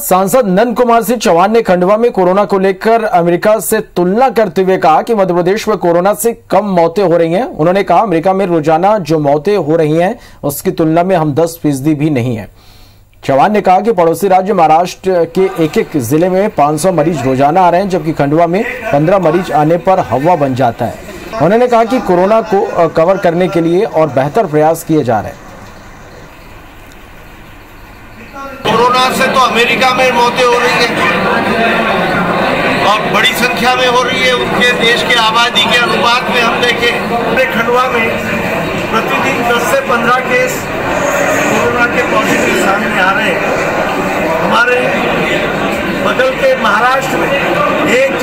सांसद नंद कुमार सिंह चौहान ने खंडवा में कोरोना को लेकर अमेरिका से तुलना करते हुए कहा कि मध्य प्रदेश में कोरोना से कम मौतें हो रही हैं। उन्होंने कहा, अमेरिका में रोज़ाना जो मौतें हो रही हैं, उसकी तुलना में हम 10 फ़ीसदी भी नहीं है। चौहान ने कहा कि पड़ोसी राज्य महाराष्ट्र के एक एक ज़िले में 500 मरीज़ रोज़ाना आ रहे हैं, जबकि खंडवा में 15 मरीज़ आने पर हवा बन जाता है। उन्होंने कहा कि कोरोना को कवर करने के लिए और बेहतर प्रयास किए जा रहे हैं। कोरोना से तो अमेरिका में मौतें हो रही हैं। और बड़ी संख्या में हो रही है उनके देश के आबादी के अनुपात में हम देखें। अपने खंडवा में प्रतिदिन 10 से 15 केस कोरोना के पॉजिटिव सामने आ रहे हैं। हमारे बगल के महाराष्ट्र में एक